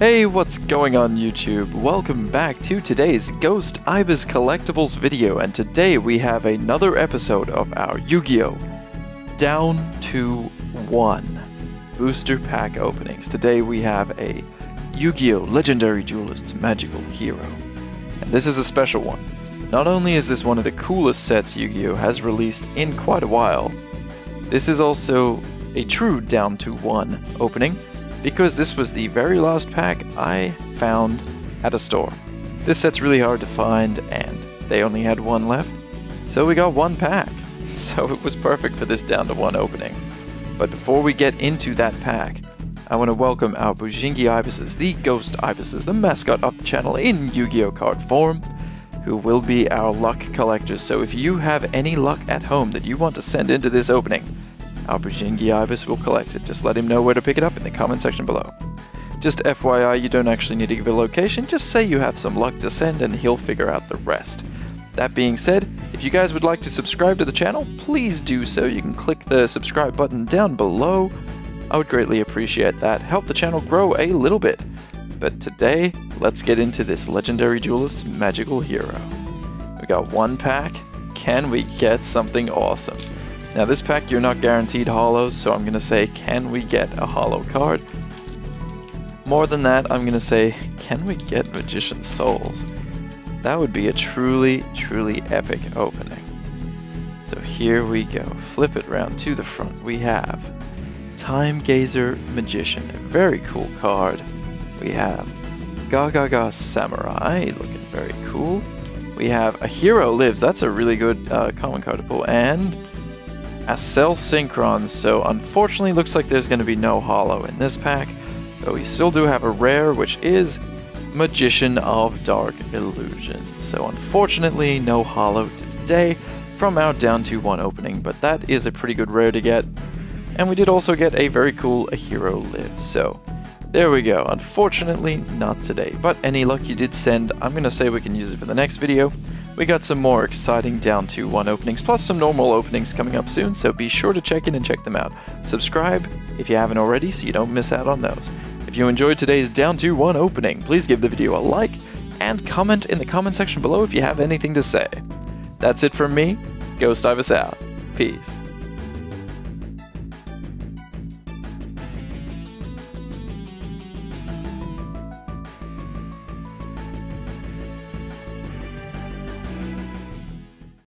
Hey, what's going on YouTube? Welcome back to today's Ghost Ibis Collectibles video, and today we have another episode of our Yu-Gi-Oh! Down to 1 booster pack openings. Today we have a Yu-Gi-Oh! Legendary Duelist Magical Hero. And this is a special one. Not only is this one of the coolest sets Yu-Gi-Oh! has released in quite a while, this is also a true down to 1 opening, because this was the very last pack I found at a store. This set's really hard to find, and they only had one left, so we got one pack. So it was perfect for this down to one opening. But before we get into that pack, I want to welcome our Bujingi Ibises, the Ghost Ibises, the mascot of the channel in Yu-Gi-Oh! card form, who will be our luck collectors. So if you have any luck at home that you want to send into this opening, Bujingi Ibis will collect it. Just let him know where to pick it up in the comment section below. Just FYI, you don't actually need to give a location, just say you have some luck to send and he'll figure out the rest. That being said, if you guys would like to subscribe to the channel, please do so. You can click the subscribe button down below. I would greatly appreciate that. Help the channel grow a little bit. But today, let's get into this Legendary Duelist Magical Hero. We got one pack. Can we get something awesome? Now this pack you're not guaranteed holos, so I'm gonna say can we get a holo card? More than that, I'm gonna say can we get Magicians' Souls? That would be a truly, truly epic opening. So here we go. Flip it round to the front. We have Timegazer Magician, a very cool card. We have Gagaga Samurai, looking very cool. We have A Hero Lives, that's a really good uh, common card to pull, and Accel Synchron, so unfortunately looks like there's going to be no holo in this pack, but we still do have a rare, which is Magician of Dark Illusion. So unfortunately, no holo today from our down to one opening, but that is a pretty good rare to get. And we did also get a very cool A Hero Lives, so there we go. Unfortunately, not today, but any luck you did send, I'm going to say we can use it for the next video. We got some more exciting down to one openings, plus some normal openings coming up soon, so be sure to check in and check them out. Subscribe if you haven't already so you don't miss out on those. If you enjoyed today's down to one opening, please give the video a like and comment in the comment section below if you have anything to say. That's it from me. Ghost Ibis out. Peace.